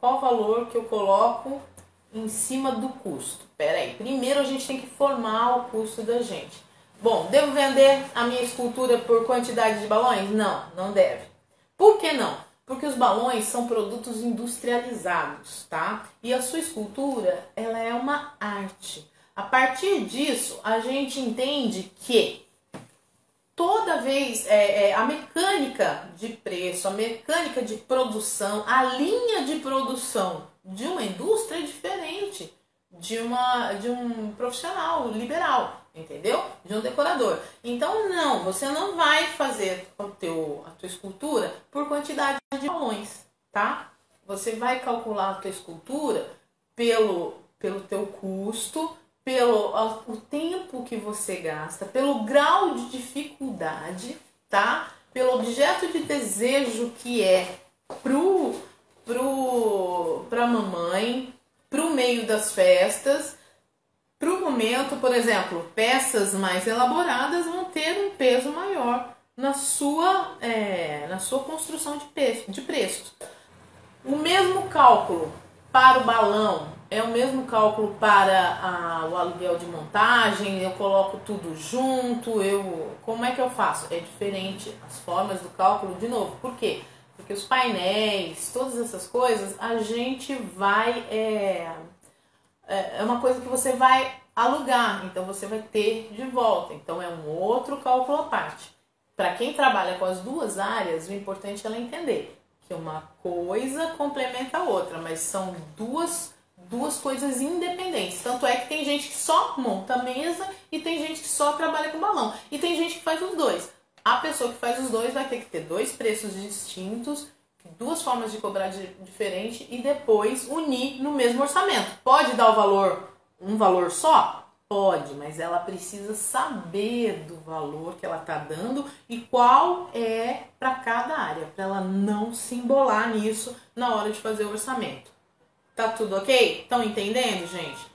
qual valor que eu coloco em cima do custo? Pera aí, primeiro a gente tem que formar o custo da gente. Bom, devo vender a minha escultura por quantidade de balões? Não, não deve. Por que não? Porque os balões são produtos industrializados, tá? E a sua escultura, ela é uma arte. A partir disso, a gente entende que toda vez é, é, a mecânica de preço, a mecânica de produção, a linha de produção de uma indústria é diferente de, uma, de um profissional liberal, entendeu? De um decorador. Então, não, você não vai fazer o teu, a tua escultura por quantidade de balões, tá? Você vai calcular a tua escultura pelo, pelo teu custo, pelo o tempo que você gasta, pelo grau de dificuldade, tá? Pelo objeto de desejo que é pro, pro, pra mamãe, pro meio das festas, pro momento, por exemplo, peças mais elaboradas vão ter um peso maior na sua, é, na sua construção de, preço, de preços. O mesmo cálculo para o balão é o mesmo cálculo para a, o aluguel de montagem, eu coloco tudo junto, eu como é que eu faço? É diferente as formas do cálculo, de novo, por quê? Porque os painéis, todas essas coisas, a gente vai. É, é, é uma coisa que você vai alugar, então você vai ter de volta. Então é um outro cálculo à parte. Para quem trabalha com as duas áreas, o importante é ela entender que uma coisa complementa a outra, mas são duas duas coisas independentes. Tanto é que tem gente que só monta a mesa e tem gente que só trabalha com balão. E tem gente que faz os dois. A pessoa que faz os dois vai ter que ter dois preços distintos, duas formas de cobrar de, diferente e depois unir no mesmo orçamento. Pode dar o valor, um valor só? Pode, mas ela precisa saber do valor que ela está dando e qual é para cada área, para ela não se embolar nisso na hora de fazer o orçamento. Tá tudo ok? Estão entendendo, gente?